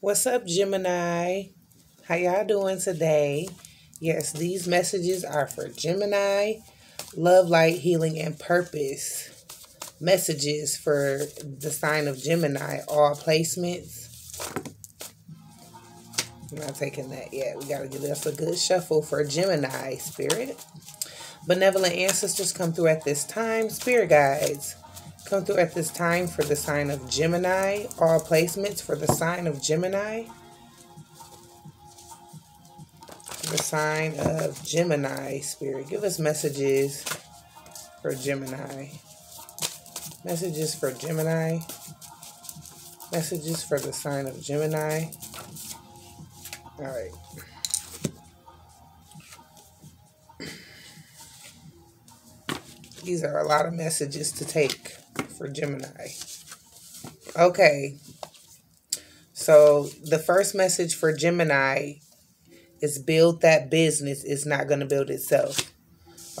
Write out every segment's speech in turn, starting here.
What's up, Gemini? How y'all doing today? Yes, these messages are for Gemini, love, light, healing, and purpose. Messages for the sign of Gemini, all placements. I'm not taking that yet. We got to give us a good shuffle for Gemini, Spirit. Benevolent ancestors come through at this time. Spirit guides come through at this time for the sign of Gemini. All placements for the sign of Gemini. The sign of Gemini, Spirit. Give us messages for Gemini. Messages for Gemini. Messages for the sign of Gemini. All right. These are a lot of messages to take for Gemini. Okay. So the first message for Gemini is build that business is not going to build itself.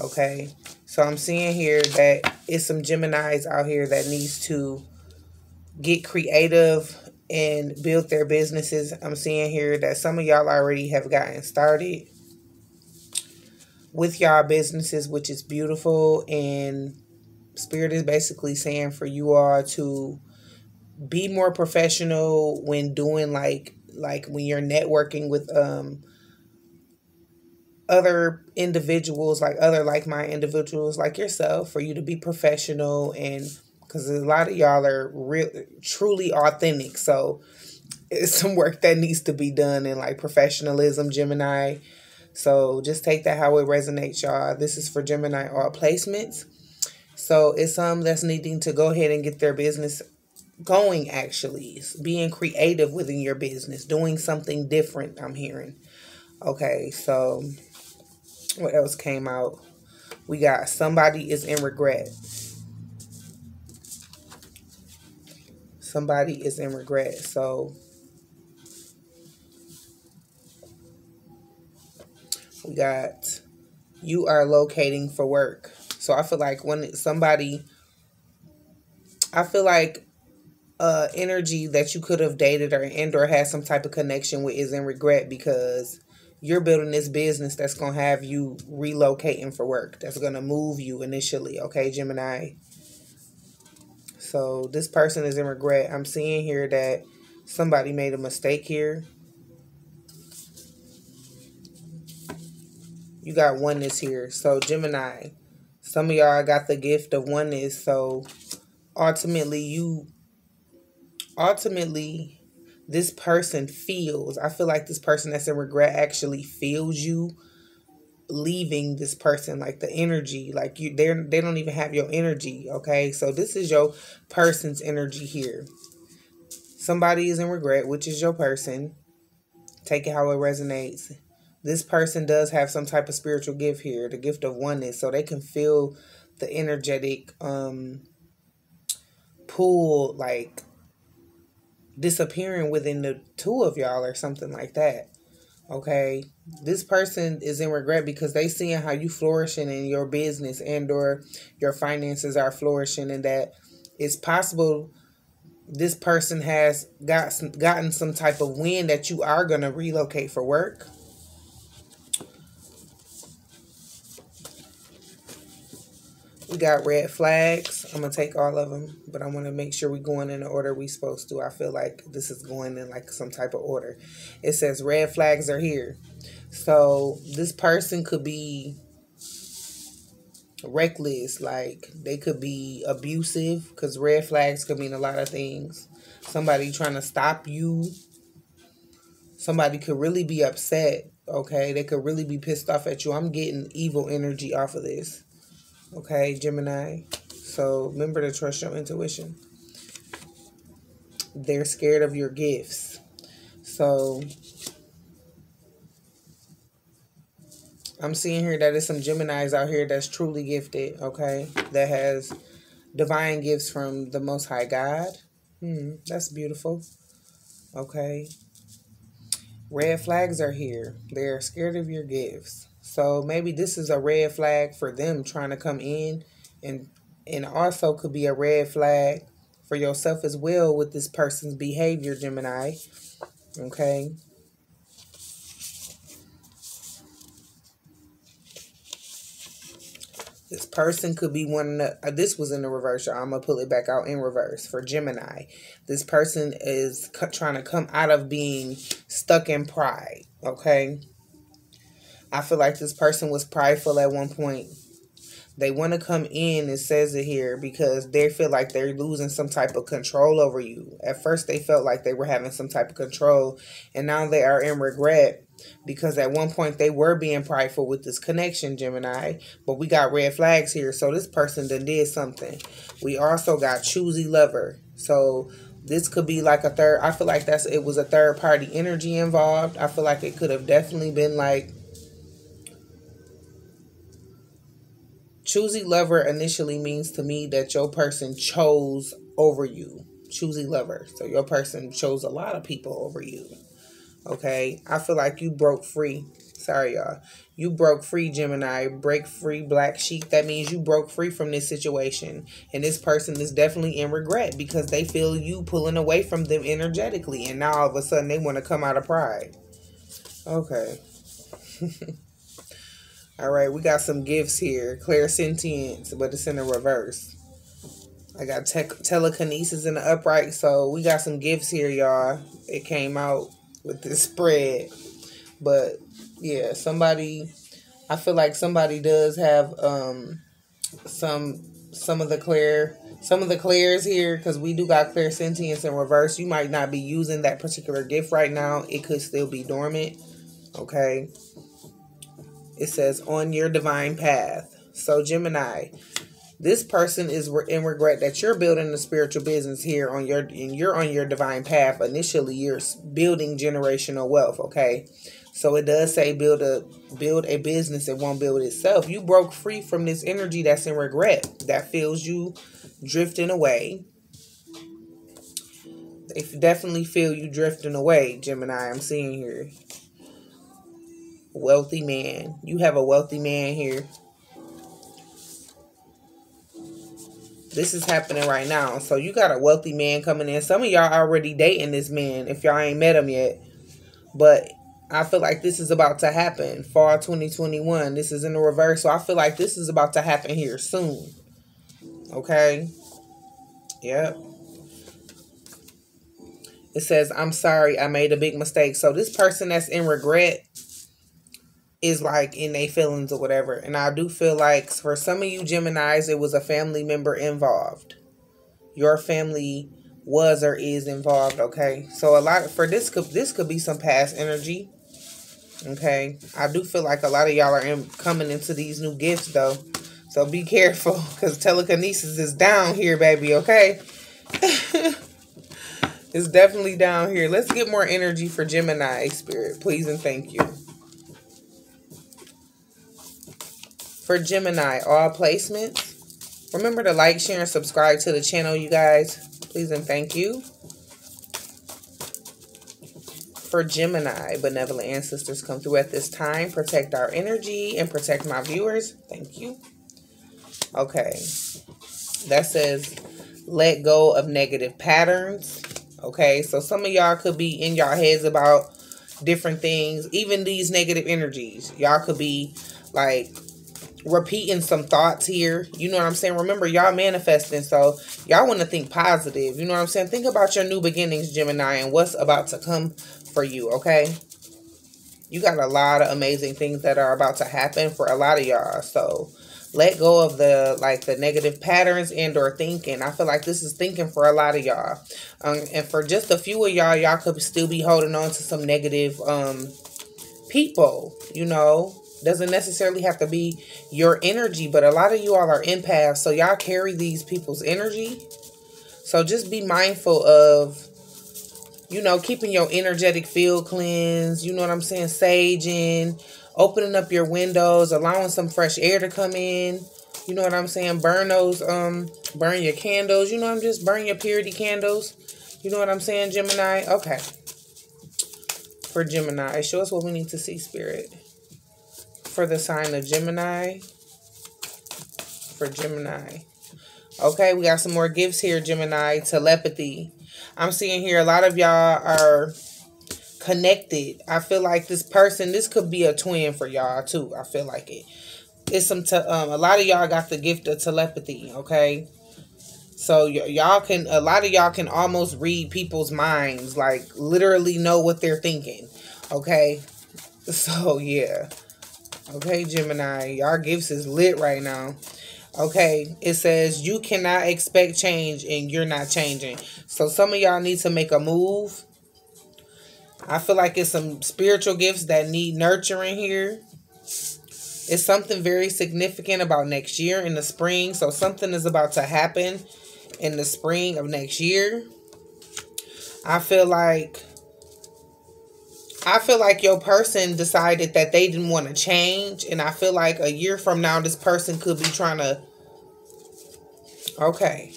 Okay. So I'm seeing here that it's some Geminis out here that needs to get creative and build their businesses. I'm seeing here that some of y'all already have gotten started with y'all businesses, which is beautiful. And Spirit is basically saying for you all to be more professional when doing like like when you're networking with um other individuals like other like my individuals like yourself for you to be professional and because a lot of y'all are real truly authentic. So it's some work that needs to be done in like professionalism gemini. So just take that how it resonates y'all. This is for gemini all placements so it's some that's needing to go ahead and get their business going actually being creative within your business doing something different i'm hearing okay so what else came out we got somebody is in regret somebody is in regret. So we got you are locating for work. So I feel like when somebody I feel like uh energy that you could have dated or and or had some type of connection with is in regret because you're building this business that's gonna have you relocating for work. That's gonna move you initially, okay, Gemini. So this person is in regret. I'm seeing here that somebody made a mistake here. You got oneness here. So Gemini, some of y'all got the gift of oneness. So ultimately you ultimately this person feels i feel like this person that's in regret actually feels you leaving this person like the energy like you they they don't even have your energy okay? So this is your person's energy here. Somebody is in regret which is your person. Take it how it resonates this person does have some type of spiritual gift here the gift of oneness so they can feel the energetic um pull like disappearing within the two of y'all or something like that okay? This person is in regret because they seeing how you flourishing in your business and or your finances are flourishing and that it's possible this person has got gotten some type of win that you are going to relocate for work We got red flags. I'm going to take all of them, but I want to make sure we're going in the order we supposed to. I feel like this is going in like some type of order. It says red flags are here. So this person could be reckless, like they could be abusive because red flags could mean a lot of things. Somebody trying to stop you. Somebody could really be upset, okay? They could really be pissed off at you. I'm getting evil energy off of this. Okay, Gemini. So remember to trust your intuition. They're scared of your gifts. So I'm seeing here that there's some Geminis out here that's truly gifted, okay? That has divine gifts from the Most High God. Hmm, that's beautiful. Okay. Red flags are here. They're scared of your gifts. So maybe this is a red flag for them trying to come in and and also could be a red flag for yourself as well with this person's behavior, Gemini. Okay. This person could be one. Uh, this was in the reverse. I'm gonna pull it back out in reverse for Gemini. This person is trying to come out of being stuck in pride. Okay. I feel like this person was prideful at one point. They want to come in, it says it here, because they feel like they're losing some type of control over you. At first, they felt like they were having some type of control, and now they are in regret because at one point they were being prideful with this connection, Gemini. But we got red flags here, so this person done did something. We also got choosy lover. So this could be like a third. I feel like that's it was a third party energy involved. I feel like it could have definitely been like choosy lover initially means to me that your person chose over you. Choosy lover. So your person chose a lot of people over you. Okay. I feel like you broke free. Sorry, y'all. You broke free, Gemini. Break free, black sheep. That means you broke free from this situation. And this person is definitely in regret because they feel you pulling away from them energetically. And now all of a sudden they want to come out of pride. Okay. All right, we got some gifts here. Clairsentience, but it's in the reverse. I got te- telekinesis in the upright, so we got some gifts here, y'all. It came out with this spread. But yeah, somebody I feel like somebody does have um some some of the clear some of the clears here because we do got clairsentience in reverse. You might not be using that particular gift right now. It could still be dormant. Okay it says on your divine path. So Gemini, this person is in regret that you're building a spiritual business here on your and you're on your divine path. Initially, you're building generational wealth. Okay, so it does say build a build a business. It won't build itself. You broke free from this energy that's in regret that feels you drifting away. They definitely feel you drifting away, Gemini. I'm seeing here wealthy man. You have a wealthy man here. This is happening right now. So you got a wealthy man coming in. Some of y'all already dating this man if y'all ain't met him yet. But I feel like this is about to happen. Fall 2021. This is in the reverse. So I feel like this is about to happen here soon. Okay? Yep. It says, I'm sorry, I made a big mistake. So this person that's in regret is like in their feelings or whatever. And I do feel like for some of you Geminis, it was a family member involved. Your family was or is involved, okay? So a lot for this could this could be some past energy. Okay. I do feel like a lot of y'all are in, coming into these new gifts though. So be careful because telekinesis is down here, baby, okay? it's definitely down here. Let's get more energy for Gemini spirit, please and thank you. For Gemini, all placements. Remember to like, share, and subscribe to the channel, you guys. Please and thank you. For Gemini, benevolent ancestors come through at this time. Protect our energy and protect my viewers. Thank you. Okay. That says, let go of negative patterns. Okay. So some of y'all could be in y'all heads about different things. Even these negative energies. Y'all could be like repeating some thoughts here. You know what I'm saying? Remember, y'all manifesting, so y'all want to think positive. You know what I'm saying? Think about your new beginnings, Gemini, and what's about to come for you, okay? You got a lot of amazing things that are about to happen for a lot of y'all. So let go of the like the negative patterns and or thinking. I feel like this is thinking for a lot of y'all. Um, and for just a few of y'all, y'all could still be holding on to some negative um people, you know doesn't necessarily have to be your energy, but a lot of you all are empaths, so y'all carry these people's energy. So just be mindful of, you know, keeping your energetic field cleansed. You know what I'm saying? Saging, opening up your windows, allowing some fresh air to come in. You know what I'm saying? Burn those, um, burn your candles. You know, I'm just burn your purity candles. You know what I'm saying, Gemini? Okay. For Gemini, show us what we need to see, Spirit for the sign of Gemini. For Gemini. Okay, we got some more gifts here, Gemini. Telepathy. I'm seeing here a lot of y'all are connected. I feel like this person, this could be a twin for y'all too. I feel like it. It's some, um, a lot of y'all got the gift of telepathy, okay? So y'all can, a lot of y'all can almost read people's minds, like literally know what they're thinking, okay? So yeah. Okay, Gemini, y'all gifts is lit right now. Okay, it says you cannot expect change and you're not changing. So some of y'all need to make a move. I feel like it's some spiritual gifts that need nurturing here. It's something very significant about next year in the spring. So something is about to happen in the spring of next year. I feel like I feel like your person decided that they didn't want to change. And I feel like a year from now, this person could be trying to. Okay.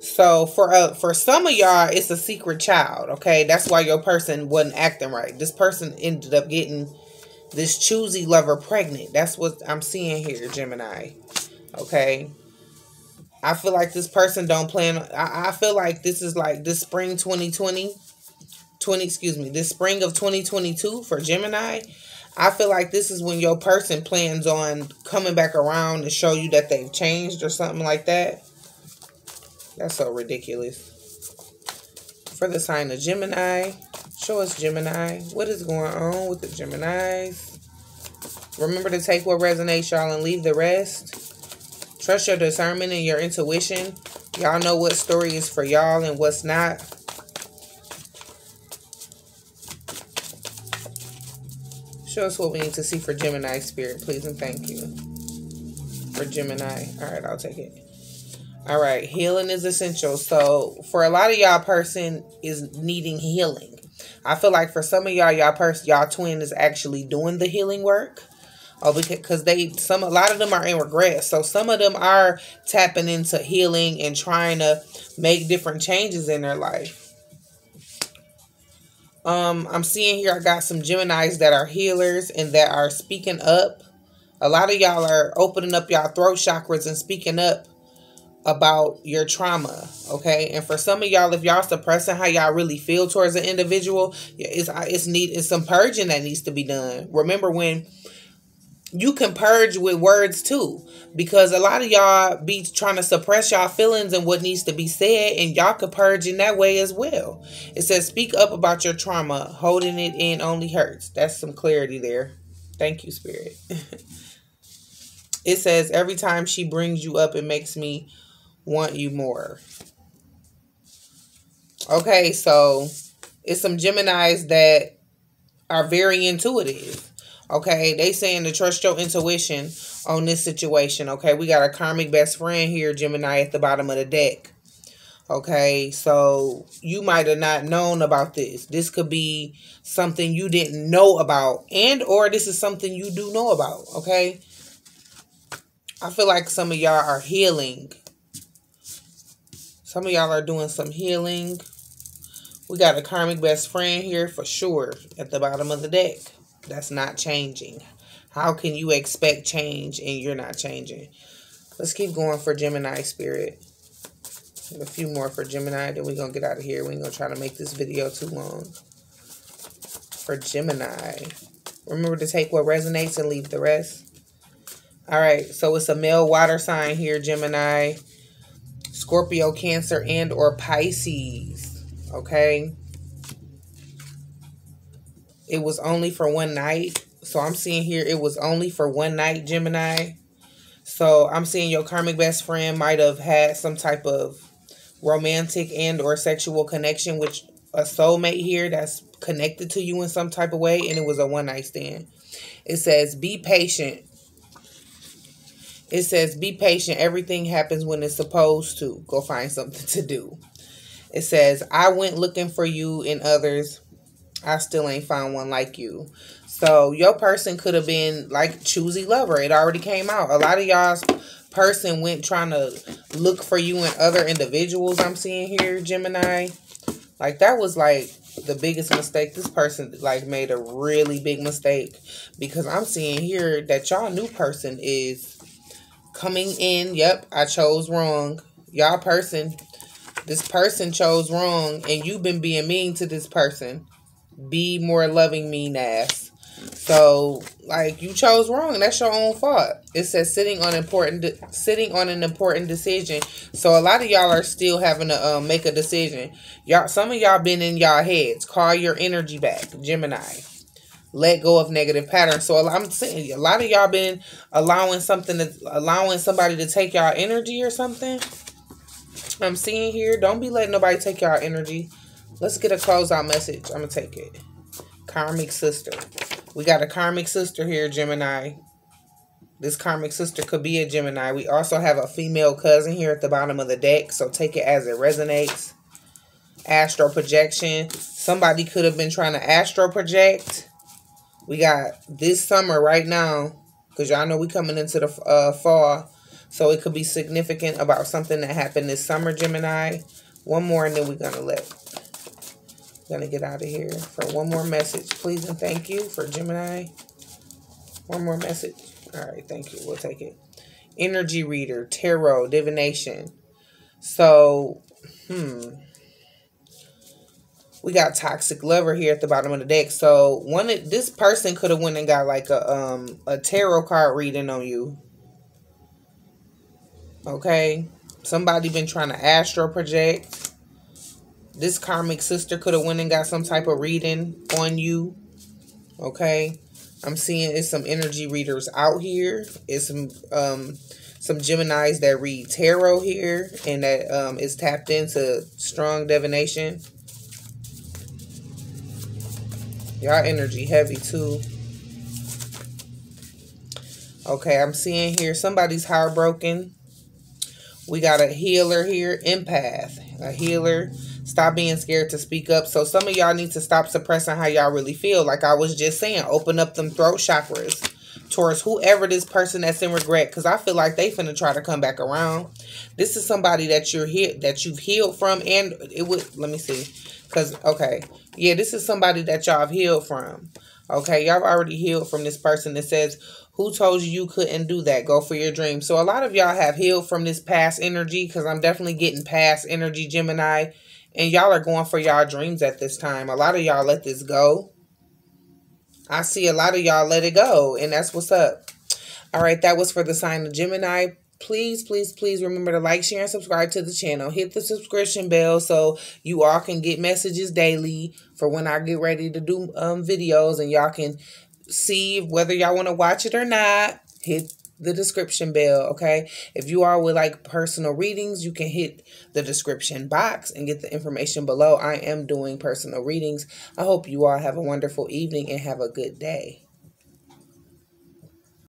So for uh, for some of y'all, it's a secret child. Okay. That's why your person wasn't acting right. This person ended up getting this choosy lover pregnant. That's what I'm seeing here, Gemini. Okay. I feel like this person don't plan. I, I feel like this is like this spring 2020 20, excuse me, this spring of 2022 for Gemini, I feel like this is when your person plans on coming back around to show you that they've changed or something like that. That's so ridiculous. For the sign of Gemini, show us Gemini. What is going on with the Geminis? Remember to take what resonates, y'all, and leave the rest. Trust your discernment and your intuition. Y'all know what story is for y'all and what's not. Show us what we need to see for Gemini spirit, please and thank you. For Gemini. All right, I'll take it. All right, healing is essential. So for a lot of y'all, person is needing healing. I feel like for some of y'all, y'all person, y'all twin is actually doing the healing work. Oh, because they some a lot of them are in regret. So some of them are tapping into healing and trying to make different changes in their life. Um, I'm seeing here I got some Geminis that are healers and that are speaking up. A lot of y'all are opening up y'all throat chakras and speaking up about your trauma, okay? And for some of y'all, if y'all suppressing how y'all really feel towards an individual, it's it's need it's some purging that needs to be done. Remember when you can purge with words too because a lot of y'all be trying to suppress y'all feelings and what needs to be said and y'all could purge in that way as well. It says speak up about your trauma holding it in only hurts. That's some clarity there. Thank you spirit. It says every time she brings you up it makes me want you more. Okay so it's some geminis that are very intuitive Okay, they saying to trust your intuition on this situation. Okay, we got a karmic best friend here, Gemini, at the bottom of the deck. Okay, so you might have not known about this. This could be something you didn't know about, and or this is something you do know about. Okay, I feel like some of y'all are healing. Some of y'all are doing some healing. We got a karmic best friend here for sure at the bottom of the deck. That's not changing. How can you expect change and you're not changing? Let's keep going for Gemini spirit. A few more for Gemini, then we're going to get out of here. We ain't going to try to make this video too long. For Gemini. Remember to take what resonates and leave the rest. All right, so it's a male water sign here, Gemini. Scorpio, Cancer, and or Pisces. Okay. It was only for one night. So I'm seeing here it was only for one night, Gemini. So I'm seeing your karmic best friend might have had some type of romantic and or sexual connection with a soulmate here that's connected to you in some type of way and it was a one night stand. It says be patient. It says be patient. Everything happens when it's supposed to. Go find something to do. It says I went looking for you in others I still ain't found one like you. So your person could have been like choosy lover. It already came out. A lot of y'all's person went trying to look for you and other individuals I'm seeing here, Gemini. Like that was like the biggest mistake. This person like made a really big mistake because I'm seeing here that y'all new person is coming in. Yep, I chose wrong. Y'all person, this person chose wrong and you've been being mean to this person Be more loving mean ass. So, like you chose wrong. That's your own fault. It says sitting on important sitting on an important decision. So a lot of y'all are still having to um, make a decision. Y'all, some of y'all been in y'all heads. Call your energy back, Gemini. Let go of negative patterns. So I'm saying a lot of y'all been allowing something to allowing somebody to take y'all energy or something. I'm seeing here. Don't be letting nobody take y'all energy. Let's get a closeout message. I'm gonna take it. Karmic sister. We got a karmic sister here, Gemini. This karmic sister could be a Gemini. We also have a female cousin here at the bottom of the deck. So take it as it resonates. Astro projection. Somebody could have been trying to astro project. We got this summer right now. Because y'all know we coming into the uh, fall. So it could be significant about something that happened this summer, Gemini. One more and then we're going to let Gonna get out of here for one more message, please and thank you for Gemini. One more message. All right, thank you. We'll take it. Energy reader, tarot, divination. So, hmm. We got toxic lover here at the bottom of the deck. So one this person could have went and got like a um a tarot card reading on you. Okay. Somebody been trying to astro project this karmic sister could have went and got some type of reading on you. Okay. I'm seeing it's some energy readers out here. It's some um some Geminis that read tarot here and that um is tapped into strong divination. Y'all energy heavy too. Okay, I'm seeing here somebody's heartbroken. We got a healer here, empath, a healer Stop being scared to speak up. So some of y'all need to stop suppressing how y'all really feel. Like I was just saying, open up them throat chakras towards whoever this person that's in regret because I feel like they finna try to come back around. This is somebody that you're here that you've healed from and it would let me see. Cause okay. Yeah, this is somebody that y'all have healed from. Okay, y'all already healed from this person that says, Who told you you couldn't do that? Go for your dream. So a lot of y'all have healed from this past energy because I'm definitely getting past energy, Gemini. And y'all are going for y'all dreams at this time. A lot of y'all let this go. I see a lot of y'all let it go. And that's what's up. All right, that was for the sign of Gemini. Please, please, please remember to like, share, and subscribe to the channel. Hit the subscription bell so you all can get messages daily for when I get ready to do um, videos. And y'all can see whether y'all want to watch it or not. Hit the description bell, okay? If you are with like personal readings, you can hit the description box and get the information below. I am doing personal readings. I hope you all have a wonderful evening and have a good day.